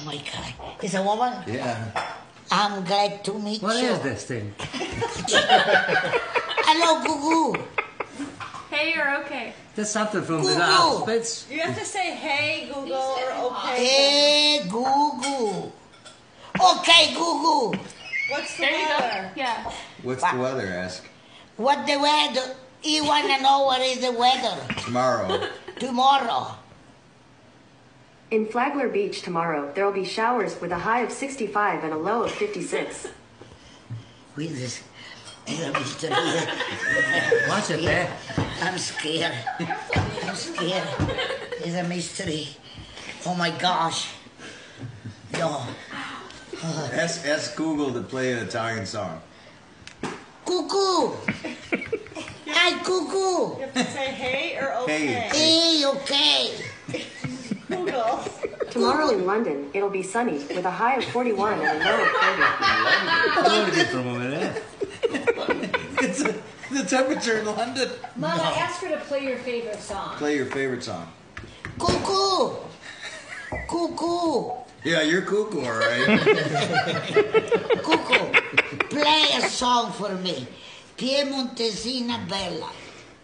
Oh my God. Is a woman? Yeah. I'm glad to meet What you. is this thing? Hello, Goo Hey, you're okay. That's something from the Google. alphabets. You have to say hey Google or okay. Hey, Goo Goo. Okay, Goo Goo. What's the There weather? Yeah. What's the weather? Ask What the weather? You want to know what is the weather tomorrow. tomorrow? In Flagler Beach tomorrow, there will be showers with a high of 65 and a low of 56. With this, is a mystery. Watch it there. I'm scared. I'm scared. It's a mystery. Oh my gosh. No. Uh, ask ask Google to play an Italian song. Cuckoo. Hi, cuckoo. You have to say hey or okay. Hey, okay. Google. Tomorrow in London, it'll be sunny with a high of 41 and a low of 30. Hold it for a moment, eh? It's a, the temperature in London. Mama, ask her to play your favorite song. Play your favorite song. Cuckoo. Cuckoo. Yeah, you're cuckoo, all right. Cuckoo. Play a song for me. Piemontesina bella.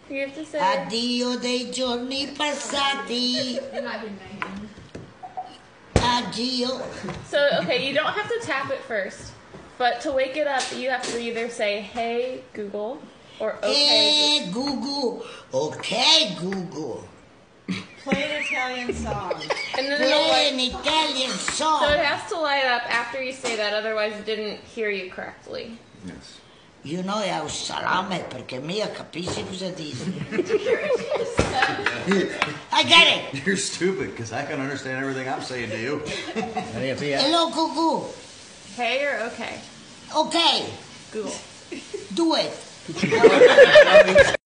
You have to say. Addio dei giorni passati. Addio. So, okay, you don't have to tap it first. But to wake it up, you have to either say, hey, Google, or okay. Hey, Google. Okay, Google. Play an Italian song. And then Play light, an Italian song. so it has to light up after you say that, otherwise it didn't hear you correctly. yes. You know è un salame perché mia capisci cosa dice. I get it. You're stupid because I can understand everything I'm saying to you. Hello, Cuckoo. Hey or okay? Okay, Google. do it.